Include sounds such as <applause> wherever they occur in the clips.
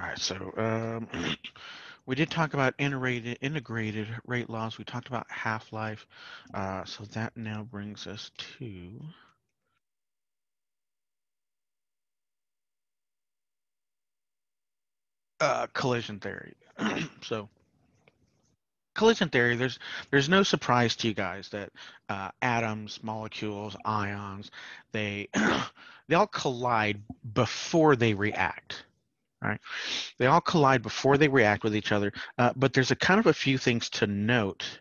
All right, so um, <clears throat> we did talk about integrated integrated rate laws. We talked about half-life. Uh, so that now brings us to uh, collision theory. <clears throat> so collision theory, there's there's no surprise to you guys that uh, atoms, molecules, ions, they <clears throat> they all collide before they react. Right? They all collide before they react with each other. Uh, but there's a kind of a few things to note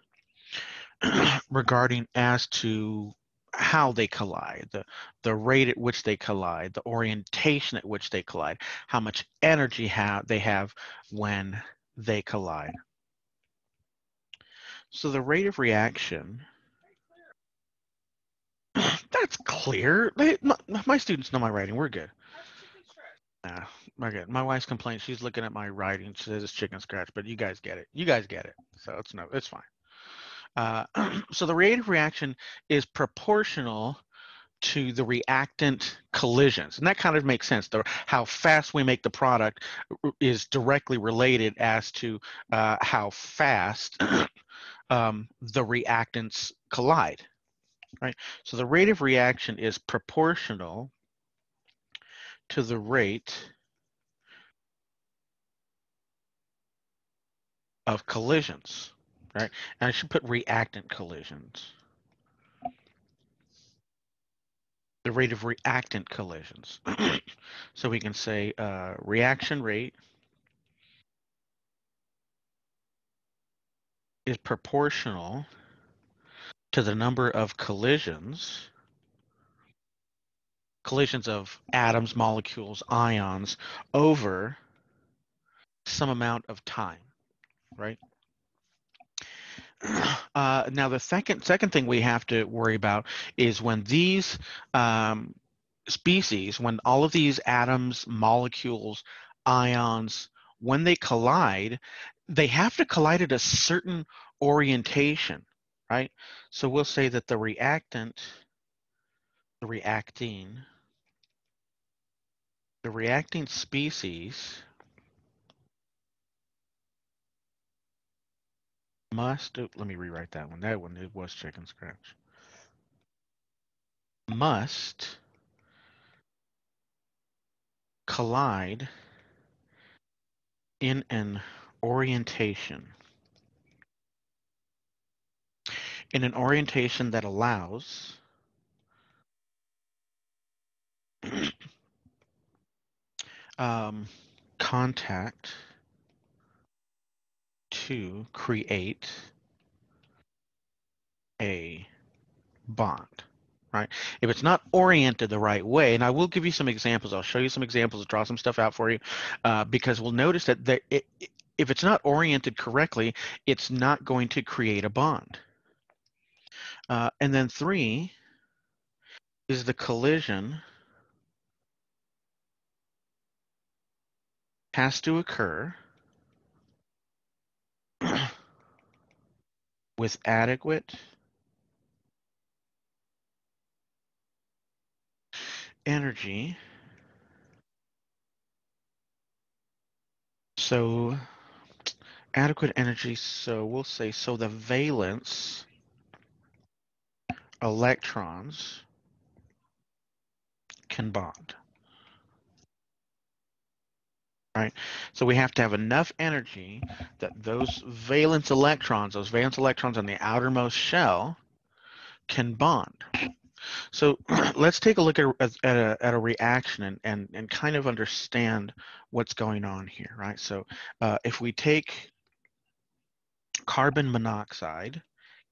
<clears throat> regarding as to how they collide, the, the rate at which they collide, the orientation at which they collide, how much energy have they have when they collide. So the rate of reaction, <clears throat> that's clear. They, my, my, students know my writing. We're good. Nah, good. My wife's complaining. She's looking at my writing. She says it's chicken scratch, but you guys get it. You guys get it. So it's no, it's fine. Uh, <clears throat> so the rate of reaction is proportional to the reactant collisions and that kind of makes sense the, how fast we make the product is directly related as to uh, how fast <clears throat> um, the reactants collide, right? So the rate of reaction is proportional to the rate of collisions, right? And I should put reactant collisions. The rate of reactant collisions. <clears throat> so we can say uh, reaction rate is proportional to the number of collisions collisions of atoms, molecules, ions over some amount of time, right? <clears throat> Uh, now, the second second thing we have to worry about is when these um, species, when all of these atoms, molecules, ions, when they collide, they have to collide at a certain orientation, right? So we'll say that the reactant, the reacting, the reacting species must, let me rewrite that one. That one, it was chicken scratch. Must collide in an orientation. In an orientation that allows <clears throat> um, contact to create a bond right? If it's not oriented the right way, and I will give you some examples. I'll show you some examples, draw some stuff out for you, uh, because we'll notice that the, it, if it's not oriented correctly, it's not going to create a bond. Uh, and then three is the collision has to occur with adequate energy. So adequate energy, so we'll say, so the valence electrons can bond. Right? So we have to have enough energy that those valence electrons, those valence electrons on the outermost shell, can bond. So <clears throat> let's take a look at, at, a, at a reaction and, and, and kind of understand what's going on here, right? So uh, if we take carbon monoxide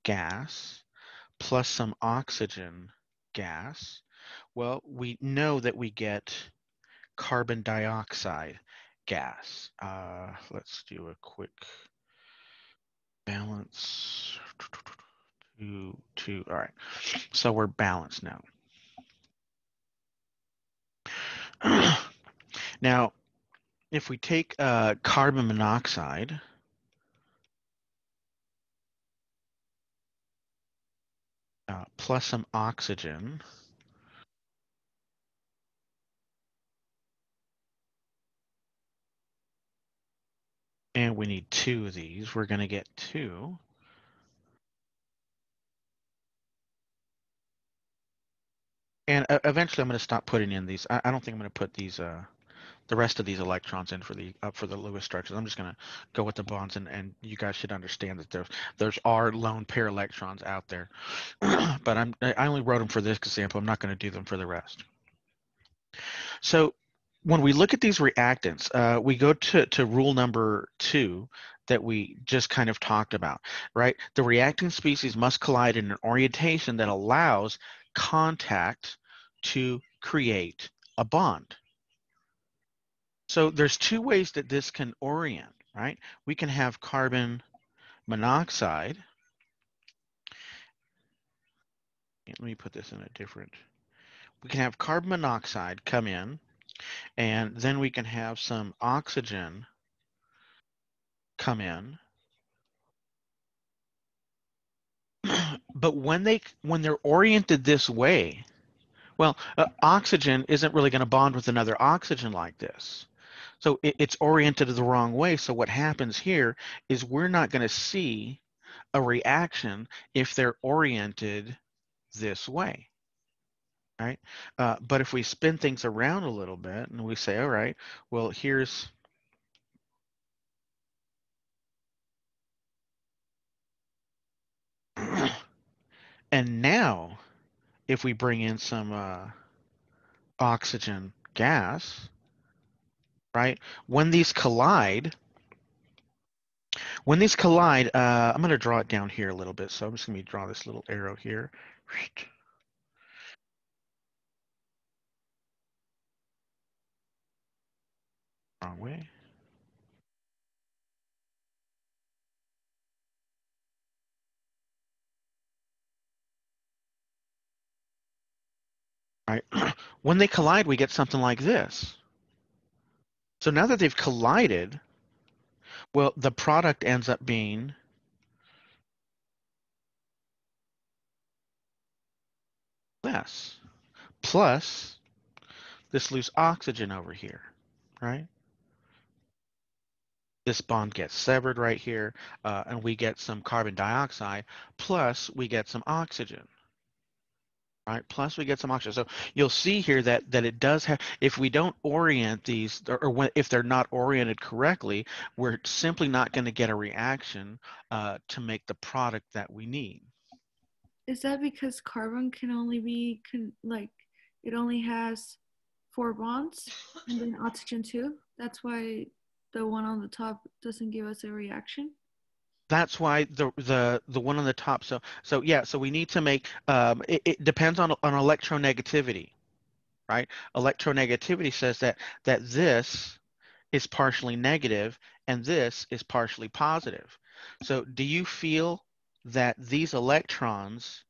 gas plus some oxygen gas, well, we know that we get carbon dioxide gas. Uh, let's do a quick balance. Two, two. All right. So we're balanced now. <clears throat> now, if we take uh, carbon monoxide, uh, plus some oxygen. And we need two of these. We're going to get two. And uh, eventually I'm going to stop putting in these. I, don't think I'm going to put these, uh, the rest of these electrons in for the up for the Lewis structures. I'm just going to go with the bonds, and, and you guys should understand that there's there's are lone pair electrons out there, <clears throat> but I'm I only wrote them for this example. I'm not going to do them for the rest. So when we look at these reactants, uh, we go to to rule number two that we just kind of talked about, right? The reacting species must collide in an orientation that allows contact to create a bond. So there's two ways that this can orient, right? We can have carbon monoxide. Let me put this in a different, we can have carbon monoxide come in and then we can have some oxygen come in. <clears throat> but when they when they're oriented this way, well, uh, oxygen isn't really going to bond with another oxygen like this. So it, it's oriented the wrong way. So what happens here is we're not going to see a reaction if they're oriented this way. Right? Uh, but if we spin things around a little bit and we say, all right, well, here's <clears throat> and now if we bring in some uh, oxygen gas, right? When these collide, when these collide, uh, I'm going to draw it down here a little bit. So I'm just going to draw this little arrow here. Ah, Wrong way. Right. <clears throat> when they collide, we get something like this. So now that they've collided, well, the product ends up being less, plus this loose oxygen over here, right? This bond gets severed right here, uh, and we get some carbon dioxide, plus we get some oxygen right? Plus we get some oxygen. So you'll see here that that it does have, if we don't orient these, or, when, if they're not oriented correctly, we're simply not going to get a reaction uh, to make the product that we need. Is that because carbon can only be, can, like, it only has four bonds and then oxygen too? That's why the one on the top doesn't give us a reaction? that's why the the the one on the top so so yeah so we need to make um it, it depends on on electronegativity right electronegativity says that that this is partially negative and this is partially positive so do you feel that these electrons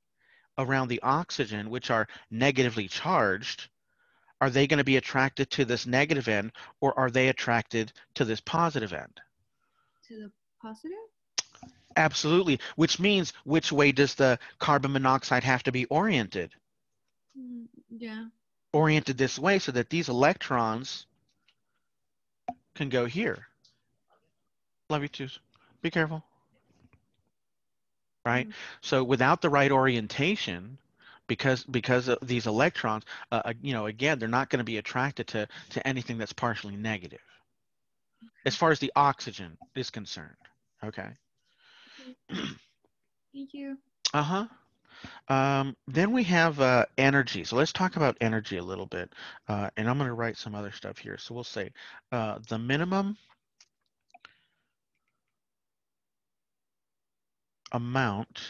around the oxygen which are negatively charged are they going to be attracted to this negative end or are they attracted to this positive end to the positive Absolutely. Which means which way does the carbon monoxide have to be oriented? Mm, yeah. Oriented this way so that these electrons can go here. Love you too. Be careful. Right? Mm. So without the right orientation, because because of these electrons, uh, uh you know, again, they're not going to be attracted to to anything that's partially negative. As far as the oxygen is concerned. Okay. <clears throat> Thank you. Uh huh. Um, then we have uh, energy. So let's talk about energy a little bit. Uh, and I'm going to write some other stuff here. So we'll say uh, the minimum amount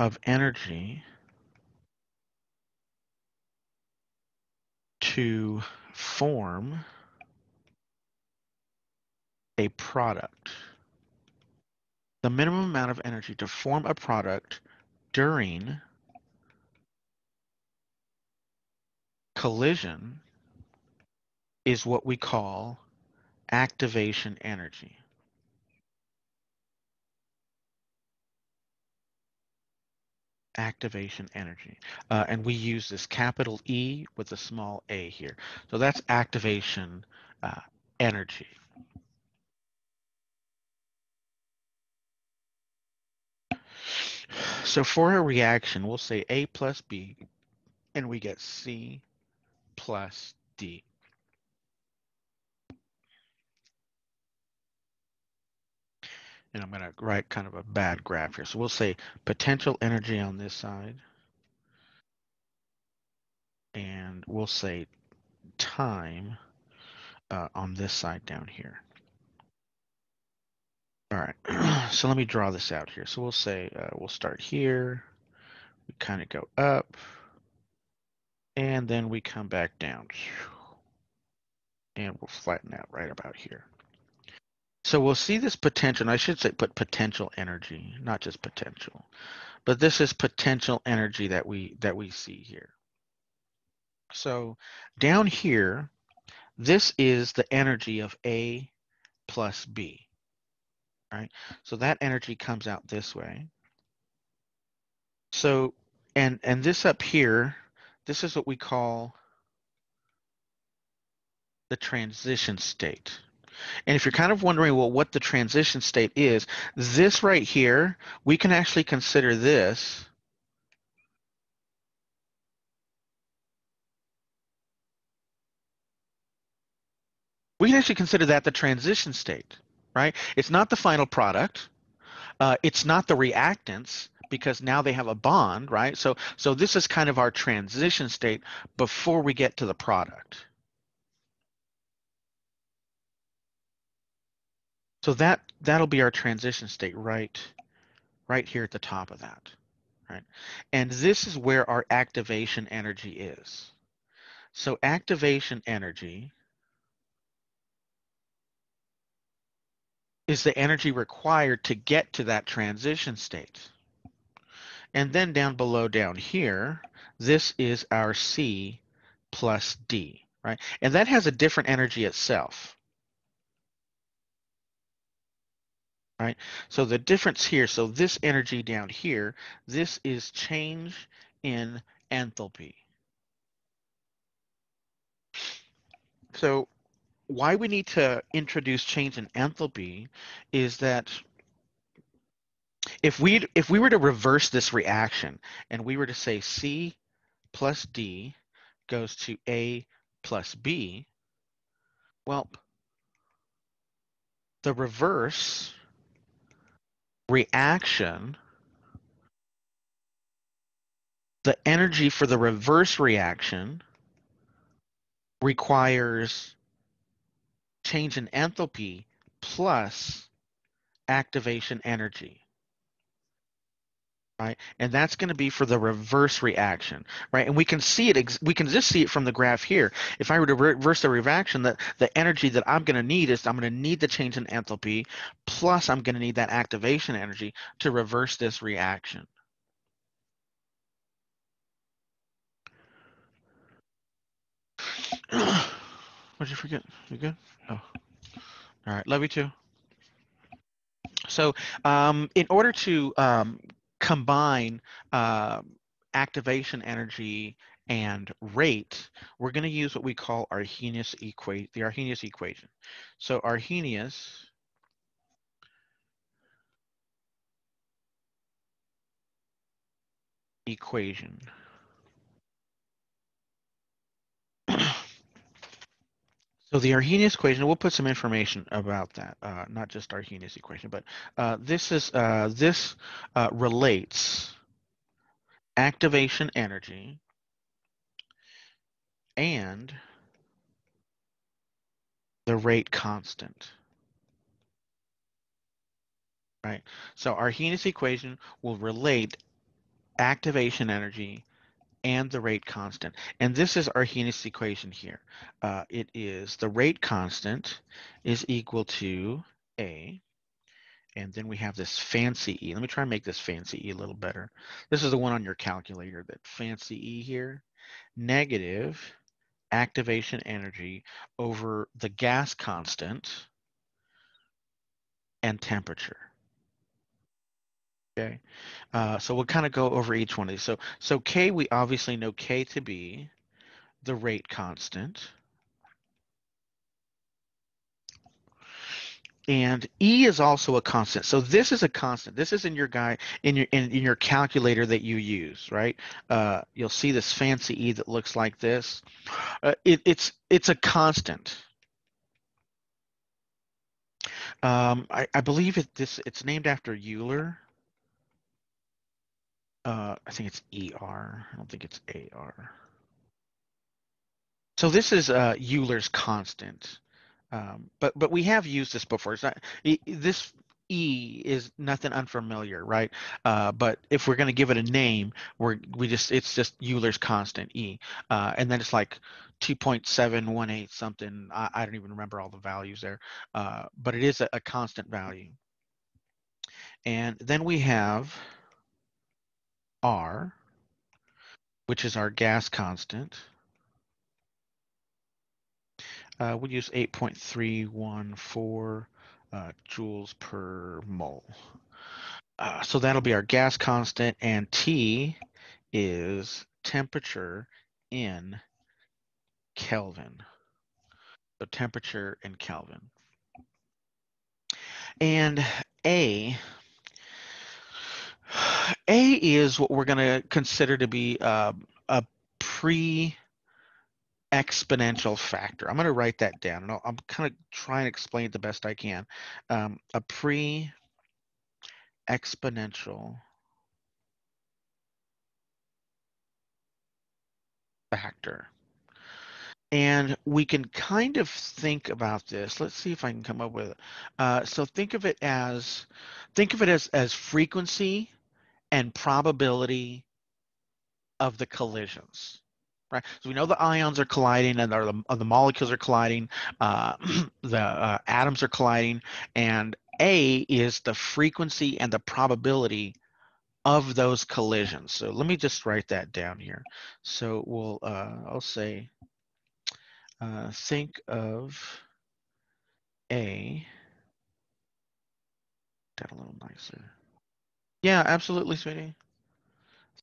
of energy to form a product the minimum amount of energy to form a product during collision is what we call activation energy. activation energy. Uh, and we use this capital E with a small a here. So that's activation uh, energy. So for a reaction, we'll say A plus B, and we get C plus D. And I'm going to write kind of a bad graph here. So we'll say potential energy on this side. And we'll say time uh, on this side down here. All right, <clears throat> so let me draw this out here. So we'll say, uh, we'll start here. We kind of go up. And then we come back down. And we'll flatten out right about here. So we'll see this potential, I should say put potential energy, not just potential. But this is potential energy that we that we see here. So down here, this is the energy of A plus B. Right? So that energy comes out this way. So and and this up here, this is what we call the transition state. And if you're kind of wondering, well, what the transition state is, this right here, we can actually consider this we can actually consider that the transition state, right? It's not the final product. Uh, it's not the reactants because now they have a bond, right? So, so this is kind of our transition state before we get to the product. So that that'll be our transition state right right here at the top of that. Right? And this is where our activation energy is. So activation energy is the energy required to get to that transition state. And then down below down here, this is our C plus D, right? And that has a different energy itself. Right? So the difference here, so this energy down here, this is change in enthalpy. So why we need to introduce change in enthalpy is that if we if we were to reverse this reaction and we were to say C plus D goes to A plus B, well, the reverse reaction, the energy for the reverse reaction requires change in enthalpy plus activation energy right? And that's going to be for the reverse reaction, right? And we can see it, we can just see it from the graph here. If I were to reverse the reaction, that the energy that I'm going to need is I'm going to need the change in enthalpy, plus I'm going to need that activation energy to reverse this reaction. <sighs> what did you forget? You good? Oh. All right, love you too. So um, in order to um, combine uh, activation energy and rate, we're going to use what we call Arrhenius equation, the Arrhenius equation. So Arrhenius equation. So the Arrhenius equation, we'll put some information about that, uh, not just Arrhenius equation, but uh, this is uh, this uh, relates activation energy and the rate constant. Right. So Arrhenius equation will relate activation energy and the rate constant. And this is our Arrhenius equation here. Uh, it is the rate constant is equal to A, and then we have this fancy E. Let me try and make this fancy E a little better. This is the one on your calculator, that fancy E here, negative activation energy over the gas constant and temperature. Okay, uh, so we'll kind of go over each one of these. So, so K, we obviously know K to be the rate constant. and E is also a constant. So this is a constant. This is in your guy in your in, in your calculator that you use, right? Uh, you'll see this fancy E that looks like this. Uh, it, it's it's a constant. Um, I, I believe it this it's named after Euler. Uh, I think it's ER. I don't think it's AR. So this is uh, Euler's constant. Um, but but we have used this before. It's not this E is nothing unfamiliar, right? Uh, but if we're going to give it a name, we're we just it's just Euler's constant E, uh, and then it's like 2.718 something. I, I, don't even remember all the values there, uh, but it is a, a constant value. And then we have R, which is our gas constant uh, we use 8.314 uh, joules per mole. Uh, so that'll be our gas constant, and T is temperature in Kelvin. So temperature in Kelvin. And A, A is what we're going to consider to be uh, a pre exponential factor. I'm going to write that down, and i am kind of trying to explain it the best I can. Um, a pre-exponential factor. And we can kind of think about this. Let's see if I can come up with it. Uh, so think of it as, think of it as as frequency and probability of the collisions right? So we know the ions are colliding and the, the molecules are colliding, uh, <clears throat> the uh, atoms are colliding, and A is the frequency and the probability of those collisions. So let me just write that down here. So we'll, uh, I'll say, uh, think of A, that a little nicer. Yeah, absolutely, sweetie.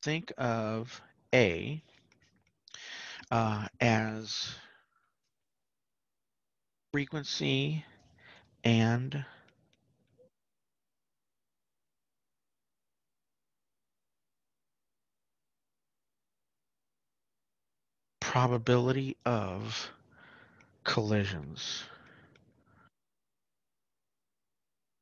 Think of A uh, as frequency and probability of collisions.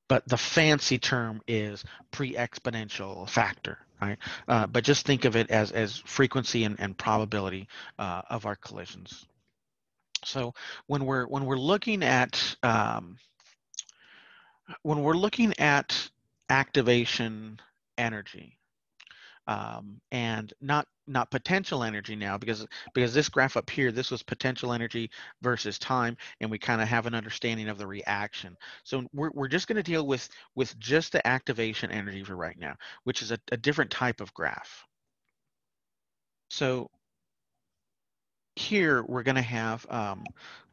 But the fancy term is pre-exponential factor right? Uh, but just think of it as, as frequency and, and probability uh, of our collisions. So when we're when we're looking at um, when we're looking at activation energy, um, and not not potential energy now because because this graph up here this was potential energy versus time and we kind of have an understanding of the reaction. So we're, we're just going to deal with with just the activation energy for right now which is a, a different type of graph. So here we're going to have um,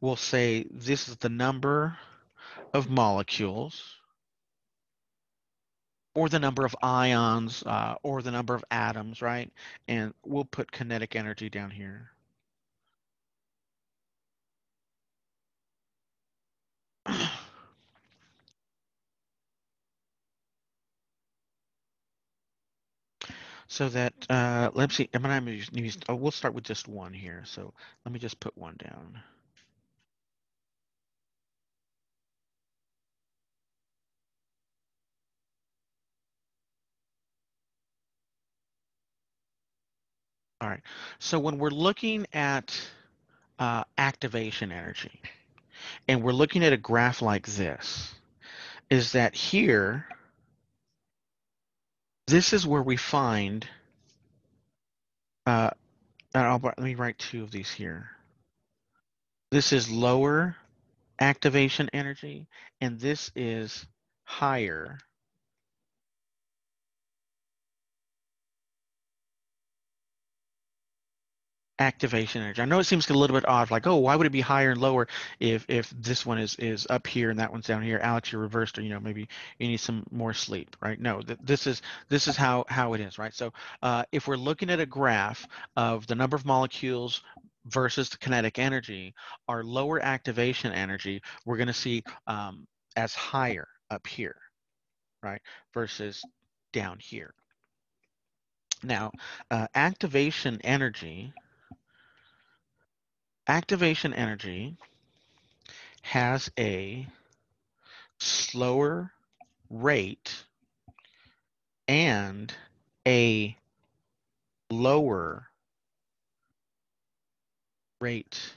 we'll say this is the number of molecules or the number of ions uh, or the number of atoms, right? And we'll put kinetic energy down here. <clears throat> so that uh, let's see. I'm gonna use. Oh, we'll start with just one here. So let me just put one down. All right. So when we're looking at uh, activation energy, and we're looking at a graph like this, is that here, this is where we find, uh, I'll, let me write two of these here. This is lower activation energy, and this is higher activation energy. I know it seems a little bit odd, like, oh, why would it be higher and lower if if this one is is up here and that one's down here? Alex, you're reversed, or you know, maybe you need some more sleep, right? No, th this is this is how how it is, right? So uh, if we're looking at a graph of the number of molecules versus the kinetic energy, our lower activation energy, we're going to see um, as higher up here, right? Versus down here. Now, uh, activation energy, activation energy has a slower rate and a lower rate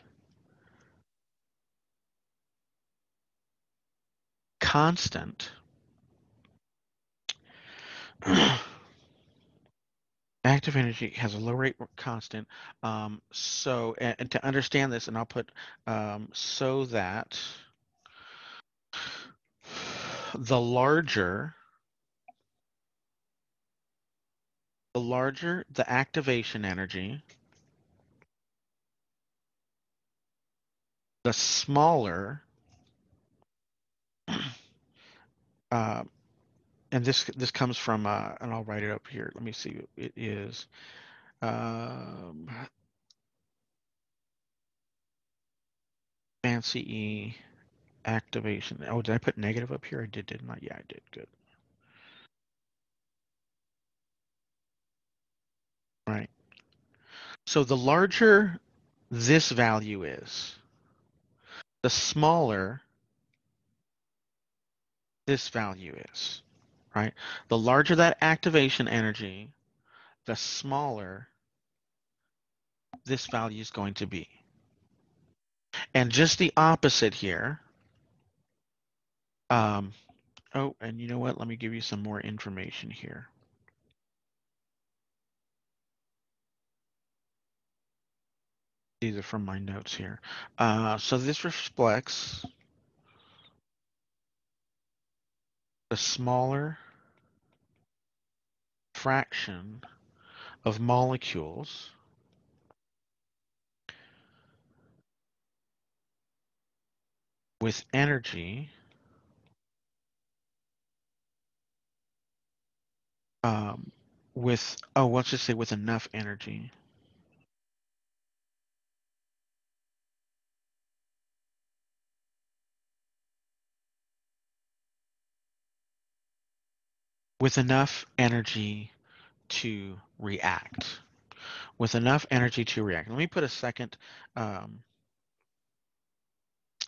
constant <clears throat> active energy has a low rate constant um, so and, and, to understand this and i'll put um, so that <sighs> the larger the larger the activation energy the smaller <clears throat> uh, and this this comes from uh, and I'll write it up here. Let me see. It is um, fancy E activation. Oh, did I put negative up here? I did, didn't I? Yeah, I did. Good. Right. So the larger this value is, the smaller this value is, right? The larger that activation energy, the smaller this value is going to be. And just the opposite here. Um, oh, and you know what? Let me give you some more information here. These are from my notes here. Uh, so this reflects the smaller fraction of molecules with energy um, with, oh, let's just say with enough energy. With enough energy to react. With enough energy to react. Let me put a second, um,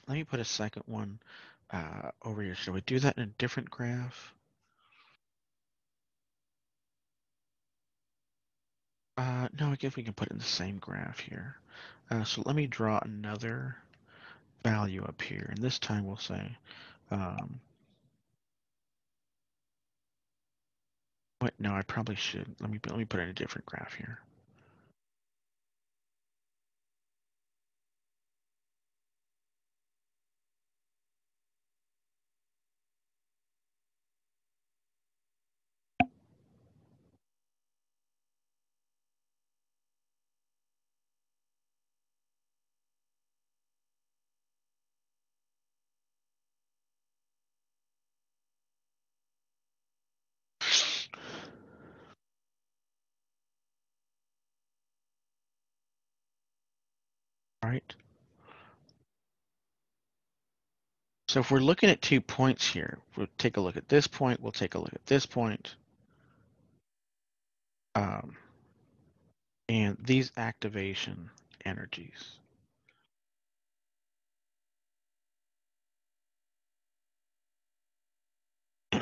let me put a second one uh, over here. Should we do that in a different graph? Uh, no, I guess we can put it in the same graph here. Uh, so let me draw another value up here. And this time we'll say um, What? No, I probably should. Let me let me put in a different graph here. Right? So if we're looking at two points here, we'll take a look at this point, we'll take a look at this point. Um, and these activation energies. <clears throat>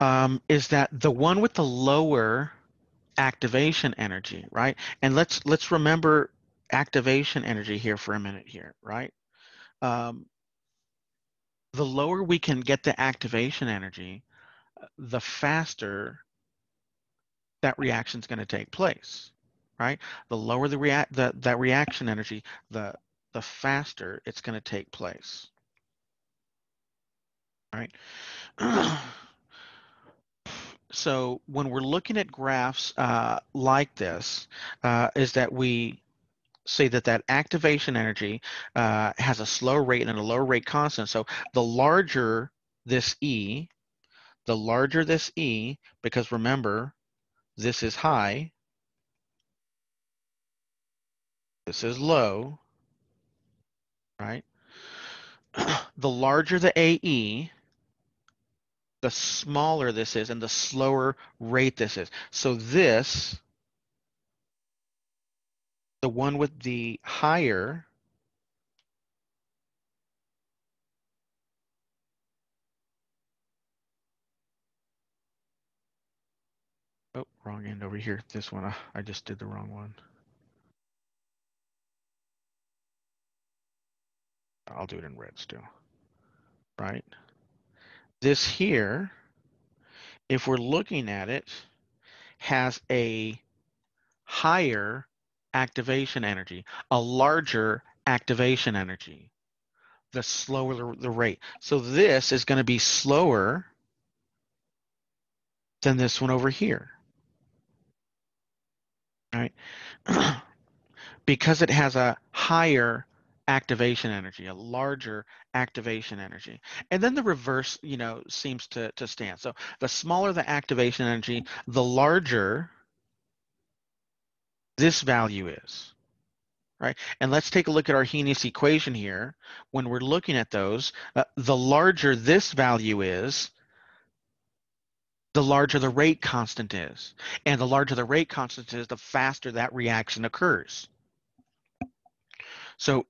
um, is that the one with the lower activation energy, right? And let's let's remember activation energy here for a minute here, right? Um, the lower we can get the activation energy, the faster that reaction is going to take place, right? The lower the react the, that reaction energy, the the faster it's going to take place, right? <clears throat> so when we're looking at graphs uh, like this, uh, is that we say that that activation energy uh, has a slow rate and a low rate constant. So the larger this E, the larger this E, because remember, this is high, this is low, right? <clears throat> the larger the AE, the smaller this is and the slower rate this is. So this, the one with the higher Oh, wrong end over here. This one, uh, I just did the wrong one. I'll do it in red still, right? This here, if we're looking at it, has a higher activation energy, a larger activation energy, the slower the, rate. So this is going to be slower than this one over here right? <clears throat> because it has a higher activation energy, a larger activation energy. And then the reverse, you know, seems to, to stand. So the smaller the activation energy, the larger this value is, right? And let's take a look at our Arrhenius equation here. When we're looking at those, uh, the larger this value is, the larger the rate constant is. And the larger the rate constant is, the faster that reaction occurs. So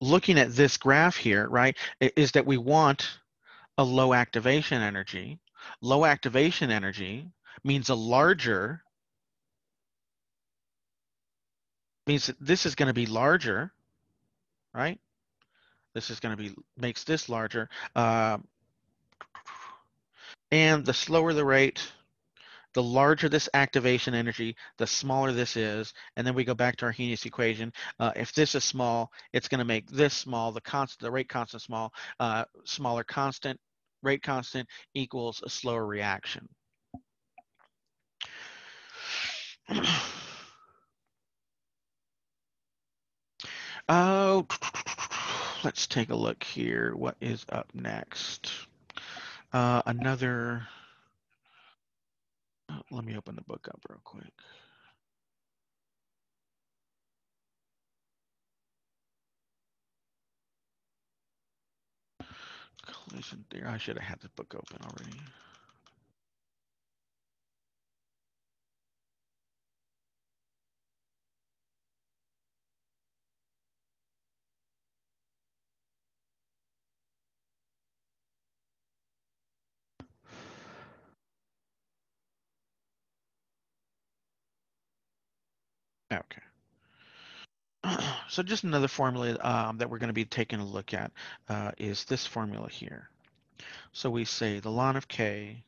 looking at this graph here, right, is that we want a low activation energy. Low activation energy means a larger, means that this is going to be larger, right? This is going to be, makes this larger. Uh, and the slower the rate, the larger this activation energy, the smaller this is. And then we go back to our Arrhenius equation. Uh, if this is small, it's going to make this small, the constant, the rate constant small, uh, smaller constant, rate constant equals a slower reaction. <clears throat> Oh, <tsk> let's take a look here. What is up next? Uh, another, uh, let me open the book up real quick. Collision theory. I should have had the book open already. Okay. <clears throat> So just another formula um, that we're going to be taking a look at uh, is this formula here. So we say the ln of k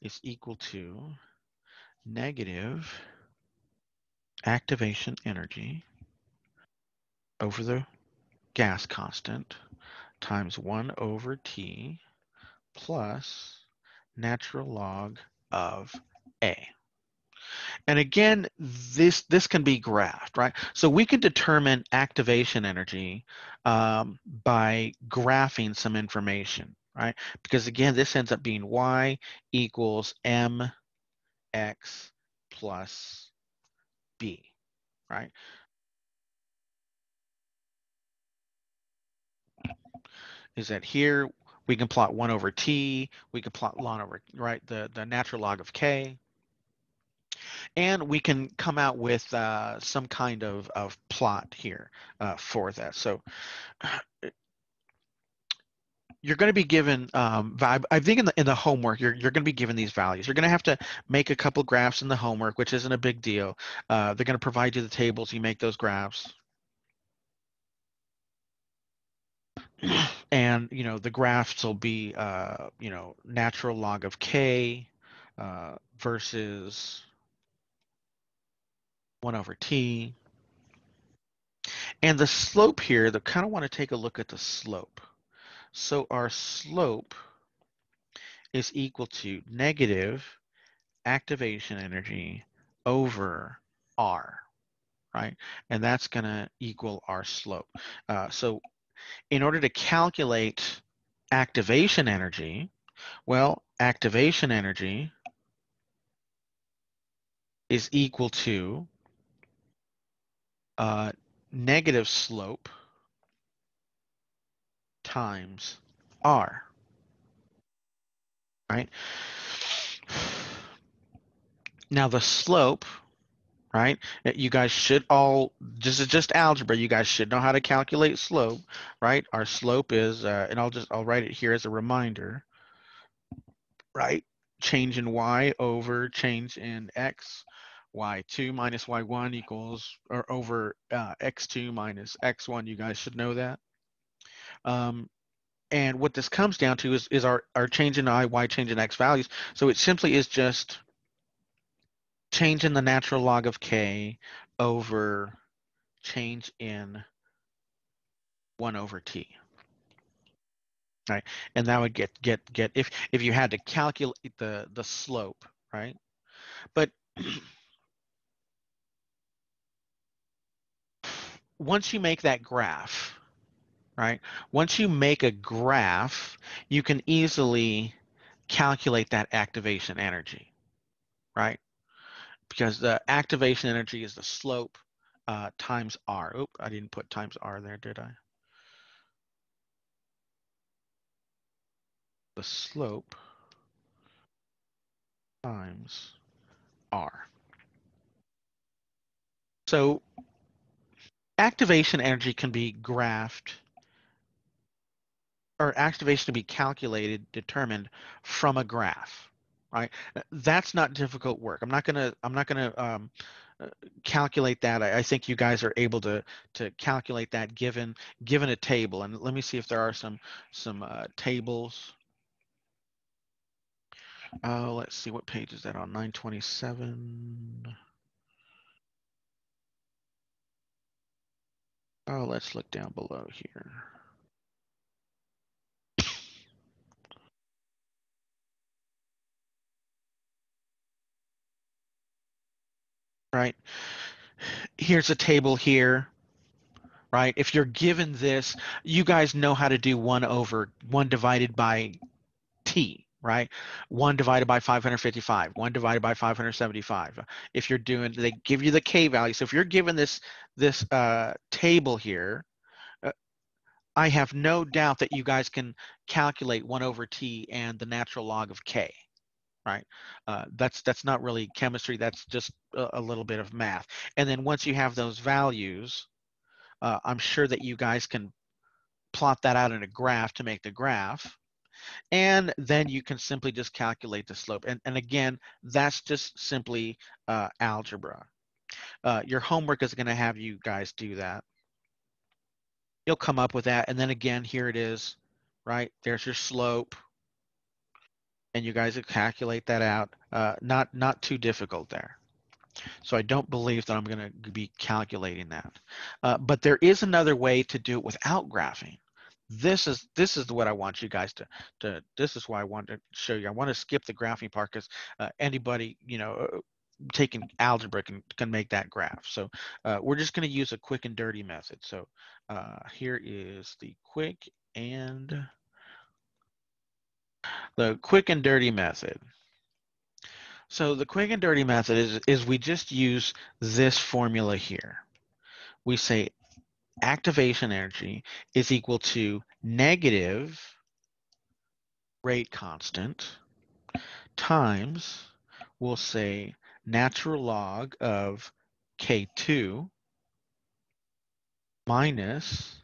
is equal to negative activation energy over the gas constant times 1 over t plus natural log of A. And again, this this can be graphed, right? So we can determine activation energy um, by graphing some information, right? Because again, this ends up being y equals mx plus b, right? Is that here we can plot 1 over t, we can plot ln over, right, the, the natural log of k, and we can come out with uh, some kind of, of plot here uh, for that. So <sighs> you're going to be given, um, I think in the, in the homework, you're, you're going to be given these values. You're going to have to make a couple graphs in the homework, which isn't a big deal. Uh, they're going to provide you the tables, you make those graphs. <clears throat> and, you know, the graphs will be, uh, you know, natural log of K uh, versus 1 over t. And the slope here, they kind of want to take a look at the slope. So our slope is equal to negative activation energy over R, right? And that's going to equal our slope. Uh, so in order to calculate activation energy, well, activation energy is equal to uh, negative slope times r. Right? Now the slope, right? You guys should all, this is just algebra. You guys should know how to calculate slope, right? Our slope is, uh, and I'll just, I'll write it here as a reminder, right? Change in y over change in x y2 minus y1 equals or over uh, x2 minus x1 you guys should know that um, and what this comes down to is, is our, our change in i, y, change in x values. So it simply is just change in the natural log of k over change in 1 over t. Right, and that would get get get if if you had to calculate the the slope, right? But <clears throat> once you make that graph, right? Once you make a graph, you can easily calculate that activation energy, right? Because the activation energy is the slope uh, times r. Oop, I didn't put times r there, did I? The slope times r. So activation energy can be graphed or activation to be calculated, determined from a graph, right? That's not difficult work. I'm not gonna I'm not gonna um, uh, calculate that. I, I, think you guys are able to to calculate that given given a table. And let me see if there are some some uh, tables. Uh, let's see what page is that on 927. Oh, let's look down below here. right? Here's a table here, right? If you're given this, you guys know how to do one over one divided by t, right? One divided by 555, one divided by 575. If you're doing, they give you the k value. So if you're given this this uh, table here, uh, I have no doubt that you guys can calculate one over t and the natural log of k right? Uh, that's that's not really chemistry. That's just a, a, little bit of math. And then once you have those values, uh, I'm sure that you guys can plot that out in a graph to make the graph. And then you can simply just calculate the slope. And, and again, that's just simply uh, algebra. Uh, your homework is going to have you guys do that. You'll come up with that. And then again, here it is, right? There's your slope and you guys calculate that out. Uh, not not too difficult there. So I don't believe that I'm going to be calculating that. Uh, but there is another way to do it without graphing. This is this is what I want you guys to to. This is why I want to show you. I want to skip the graphing part because uh, anybody you know uh, taking algebra can can make that graph. So uh, we're just going to use a quick and dirty method. So uh, here is the quick and the quick and dirty method. So the quick and dirty method is, is we just use this formula here. We say activation energy is equal to negative rate constant times, we'll say natural log of K2 minus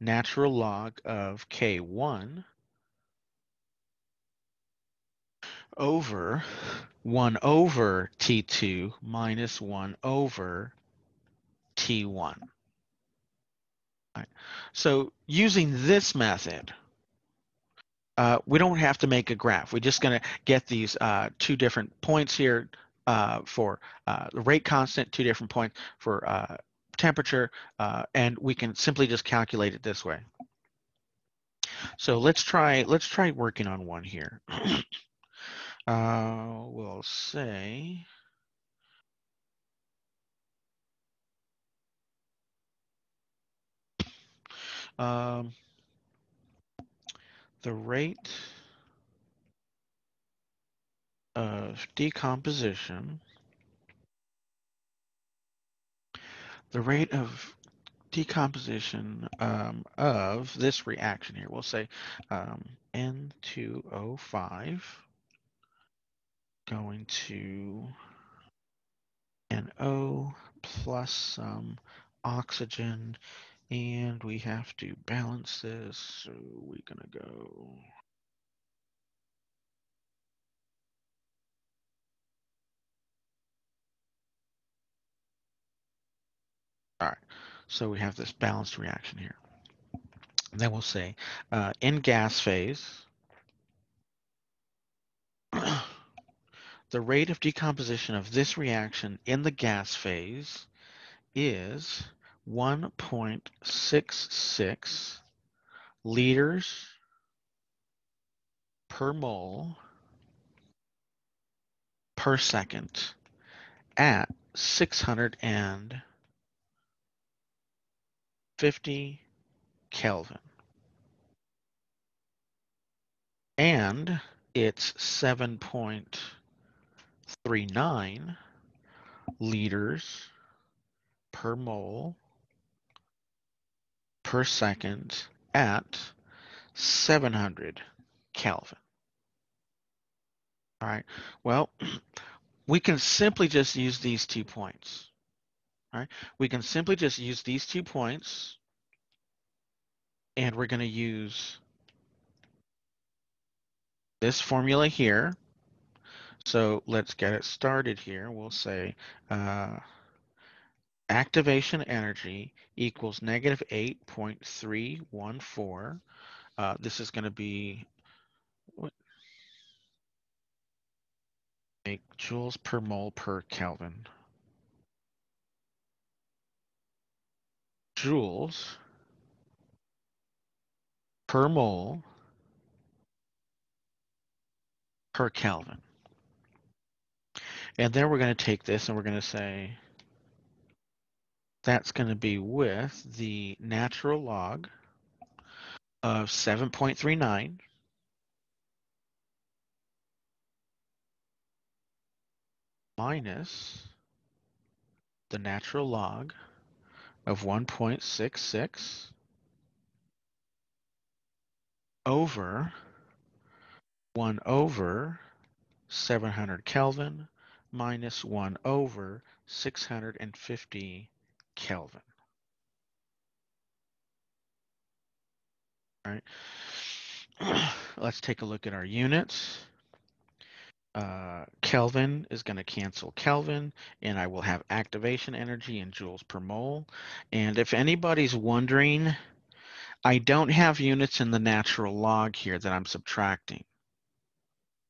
natural log of K1 over 1 over T2 minus 1 over T1. Right. So using this method, uh, we don't have to make a graph. We're just going to get these uh, two different points here uh, for uh, the rate constant, two different points for uh, temperature, uh, and we can simply just calculate it this way. So let's try let's try working on one here. <clears throat> We'll say um, the rate of decomposition, the rate of decomposition um, of this reaction here. We'll say um, N2O5 going to NO plus some oxygen and we have to balance this. So we're gonna go All right, so we have this balanced reaction here. And then we'll say uh, in gas phase, the rate of decomposition of this reaction in the gas phase is 1.66 liters per mole per second at 650 Kelvin. And it's 7.39 liters per mole per second at 700 Kelvin. All right, well, <clears throat> we can simply just use these two points. All right, we can simply just use these two points and we're going to use this formula here. So let's get it started here. We'll say uh, activation energy equals negative 8.314. Uh, this is going to be what, make joules per mole per Kelvin. Joules per mole per Kelvin. And then we're going to take this and we're going to say that's going to be with the natural log of 7.39 minus the natural log of 1.66 over 1 over 700 Kelvin minus 1 over 650 Kelvin. All right. <clears throat> Let's take a look at our units. Uh, Kelvin is going to cancel Kelvin, and I will have activation energy in joules per mole. And if anybody's wondering, I don't have units in the natural log here that I'm subtracting.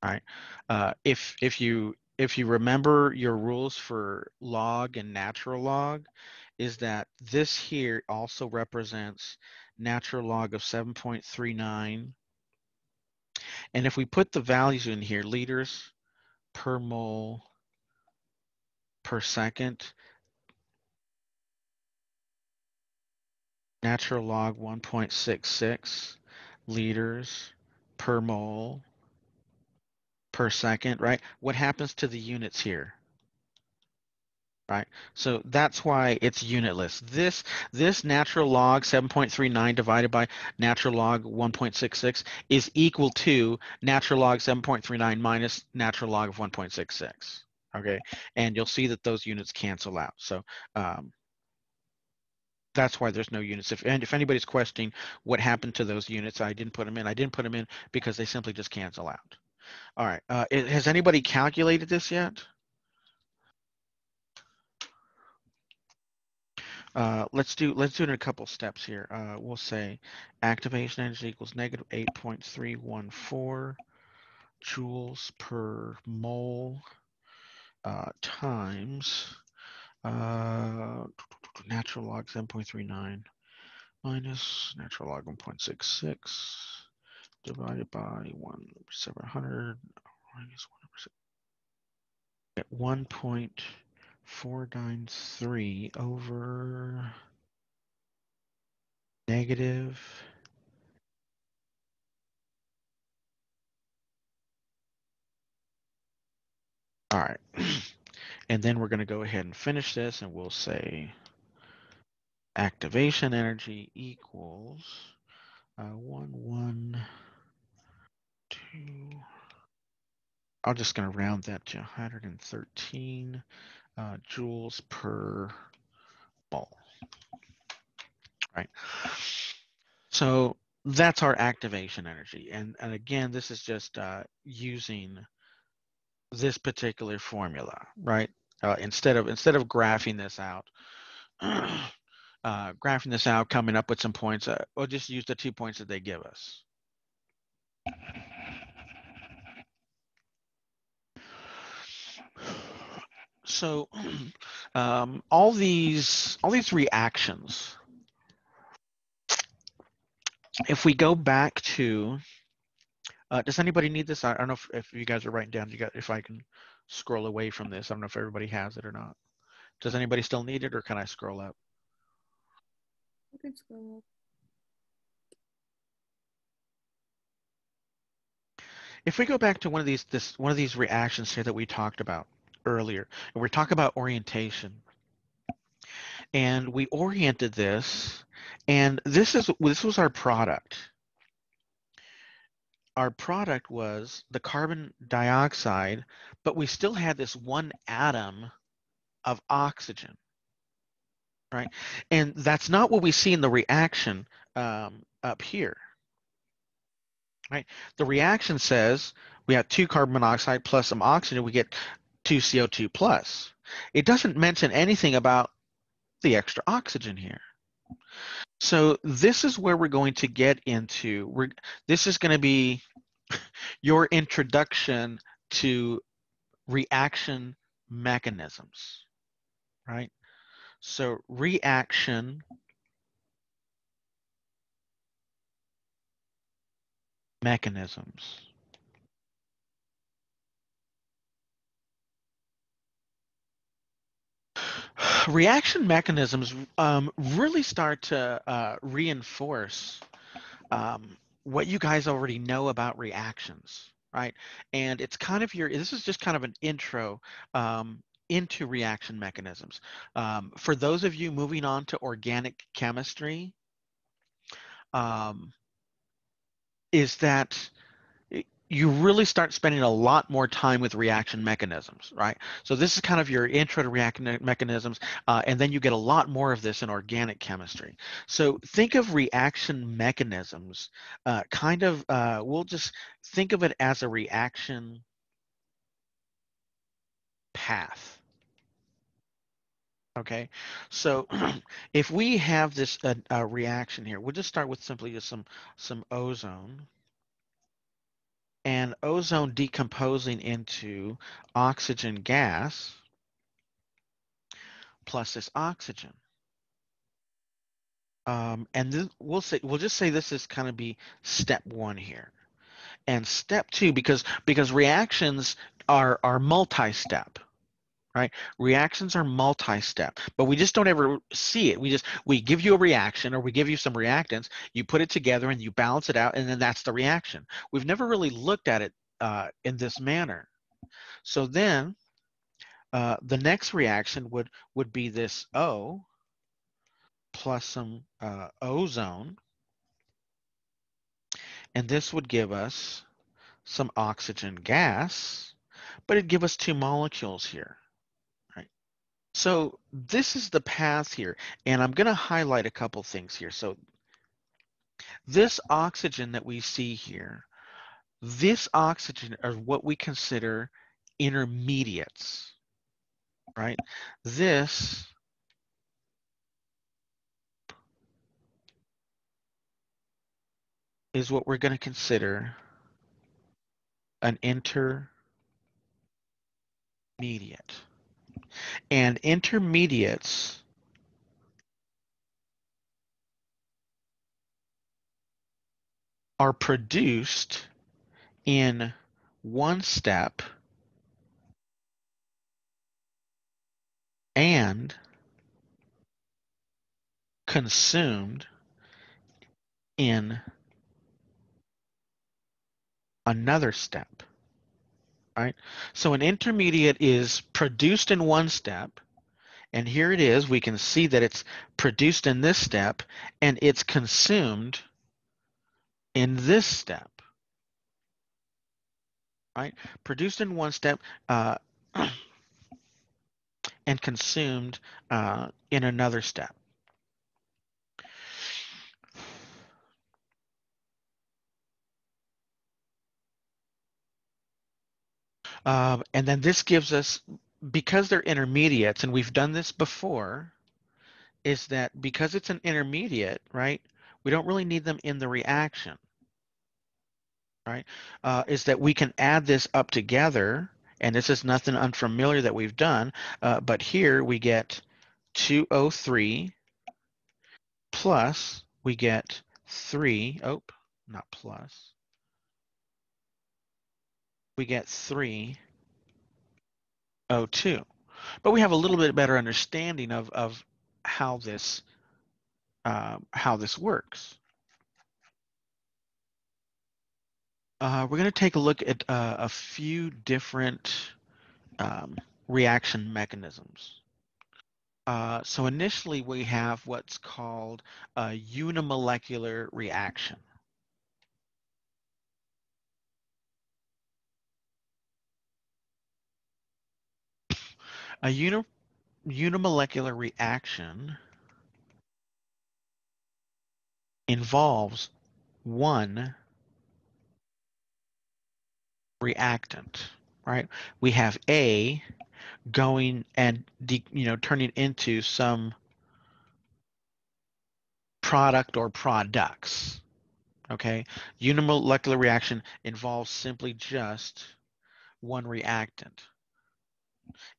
All right. Uh, if if you if you remember your rules for log and natural log, is that this here also represents natural log of 7.39. And if we put the values in here, liters per mole per second, natural log 1.66 liters per mole per second, right? What happens to the units here? Right, so that's why it's unitless. This this natural log 7.39 divided by natural log 1.66 is equal to natural log 7.39 minus natural log of 1.66. Okay, and you'll see that those units cancel out. So um, that's why there's no units. If and if anybody's questioning what happened to those units, I didn't put them in. I didn't put them in because they simply just cancel out. All right. Uh, has anybody calculated this yet? Uh, let's do let's do it in a couple steps here. Uh, we'll say activation energy equals negative 8.314 joules per mole uh, times uh, natural log 7.39 minus natural log 1.66 divided by 1 700 minus 1 at 1.493 over negative all right <clears throat> and then we're going to go ahead and finish this and we'll say activation energy equals uh, 1, 1, 2. I'm just going to round that to 113 uh, joules per mole. Right. So that's our activation energy. And, and again, this is just uh, using this particular formula, right? Uh, instead of instead of graphing this out, <clears throat> uh, graphing this out, coming up with some points, uh, we'll just use the two points that they give us. So <clears throat> um, all these all these reactions, if we go back to, uh, does anybody need this? I don't know if, if you guys are writing down. You got if I can scroll away from this. I don't know if everybody has it or not. Does anybody still need it, or can I scroll up? You can scroll up. If we go back to one of these this one of these reactions here that we talked about earlier, and we're talking about orientation, and we oriented this, and this is this was our product. Our product was the carbon dioxide, but we still had this one atom of oxygen, right? And that's not what we see in the reaction um, up here, right? The reaction says we have two carbon monoxide plus some oxygen, we get two CO2 plus. It doesn't mention anything about the extra oxygen here. So this is where we're going to get into, we're, this is going to be <laughs> your introduction to reaction mechanisms, right? So reaction mechanisms. Reaction mechanisms um, really start to uh, reinforce um, what you guys already know about reactions, right? And it's kind of your, this is just kind of an intro um, into reaction mechanisms. Um, for those of you moving on to organic chemistry, um, is that you really start spending a lot more time with reaction mechanisms, right? So this is kind of your intro to reaction mechanisms, uh, and then you get a lot more of this in organic chemistry. So think of reaction mechanisms, uh, kind of, uh, we'll just think of it as a reaction path. Okay, so <clears throat> if we have this uh, reaction here, we'll just start with simply just some some ozone and ozone decomposing into oxygen gas plus this oxygen. Um, and this, we'll say we'll just say this is kind of be step one here, and step two because because reactions are are multi-step right? Reactions are multi-step, but we just don't ever see it. We just we give you a reaction or we give you some reactants, you put it together and you balance it out, and then that's the reaction. We've never really looked at it uh, in this manner. So then uh, the next reaction would would be this O plus some uh, ozone, and this would give us some oxygen gas, but it'd give us two molecules here. So this is the path here, and I'm going to highlight a couple things here. So this oxygen that we see here, this oxygen are what we consider intermediates, right? This is what we're going to consider an intermediate. And intermediates are produced in one step and consumed in another step right? So an intermediate is produced in one step And here it is. We can see that it's produced in this step and it's consumed in this step. Right? Produced in one step uh, <clears throat> and consumed uh, in another step. Um, and then this gives us, because they're intermediates, and we've done this before, is that because it's an intermediate, right, we don't really need them in the reaction, right, uh, is that we can add this up together, and this is nothing unfamiliar that we've done, uh, but here we get 203 plus we get 3, oh, not plus, we get 302. But we have a little bit better understanding of, of how this uh, how this works. Uh, we're going to take a look at uh, a few different um, reaction mechanisms. Uh, so initially we have what's called a unimolecular reaction. A uni unimolecular reaction involves one reactant, right? We have A going and you know turning into some product or products. Okay, unimolecular reaction involves simply just one reactant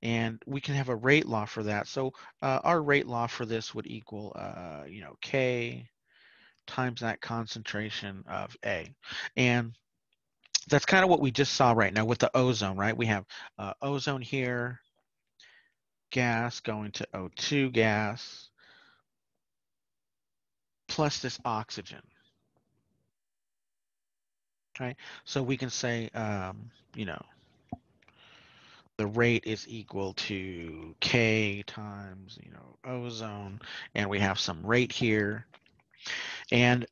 and we can have a rate law for that. So uh, our rate law for this would equal, uh, you know, K times that concentration of A. And that's kind of what we just saw right now with the ozone, right? We have uh, ozone here, gas going to O2 gas, plus this oxygen. Okay, so we can say, um, you know, the rate is equal to K times, you know, ozone, and we have some rate here. And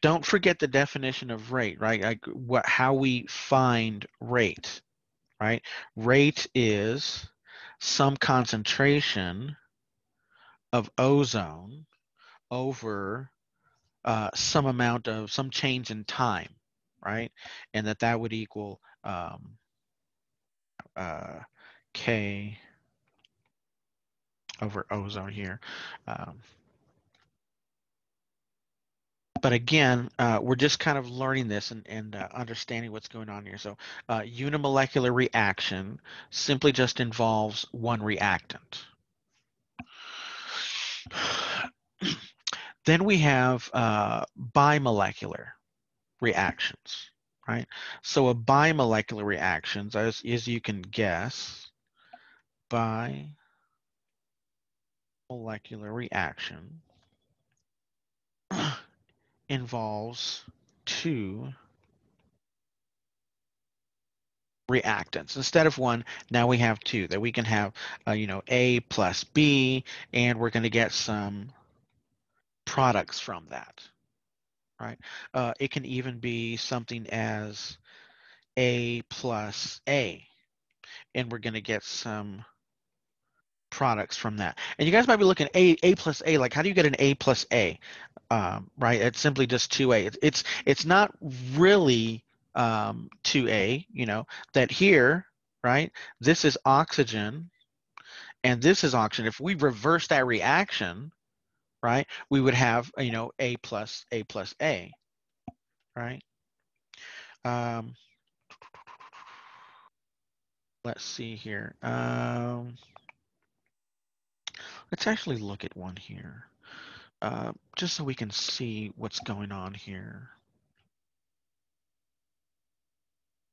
don't forget the definition of rate, right? Like what, how we find rate, right? Rate is some concentration of ozone over uh, some amount of some change in time, right? And that that would equal um, uh, K over ozone here. Um, but again, uh, we're just kind of learning this and, and uh, understanding what's going on here. So uh, unimolecular reaction simply just involves one reactant. then we have uh, bimolecular reactions right? So a bimolecular reaction, as, as you can guess, bimolecular reaction <clears throat> involves two reactants. Instead of one, now we have two that we can have, uh, you know, A plus B, and we're going to get some products from that right? Uh, it can even be something as A plus A, and we're going to get some products from that. And you guys might be looking A A plus A, like how do you get an A plus A, um, right? It's simply just two A. It's it's it's not really um, two A. You know that here, right? This is oxygen, and this is oxygen. If we reverse that reaction, right? We would have, you know, A plus A plus A, right? Um, let's see here. Um, let's actually look at one here, uh, just so we can see what's going on here.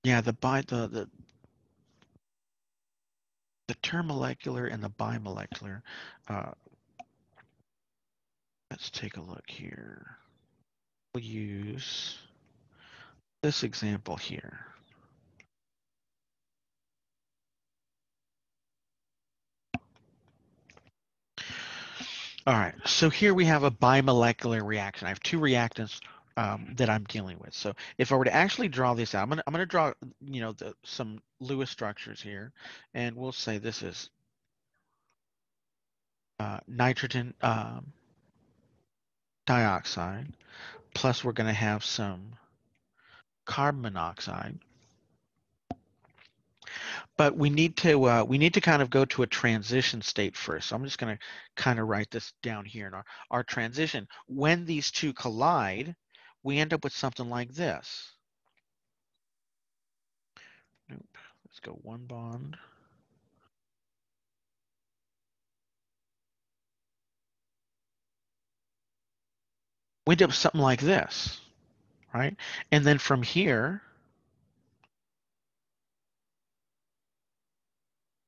Yeah, the bi the the the termolecular and the bimolecular uh, Let's take a look here. We'll use this example here. All right, so here we have a bimolecular reaction. I have two reactants um, that I'm dealing with. So if I were to actually draw this out, I'm gonna, I'm gonna draw, you know, the, some Lewis structures here, and we'll say this is uh, nitrogen um, dioxide, plus we're gonna have some carbon monoxide. But we need to uh, we need to kind of go to a transition state first. So I'm just going to kind of write this down here in our, our transition. When these two collide, we end up with something like this. Nope. Let's go one bond. We end up something like this, right? And then from here,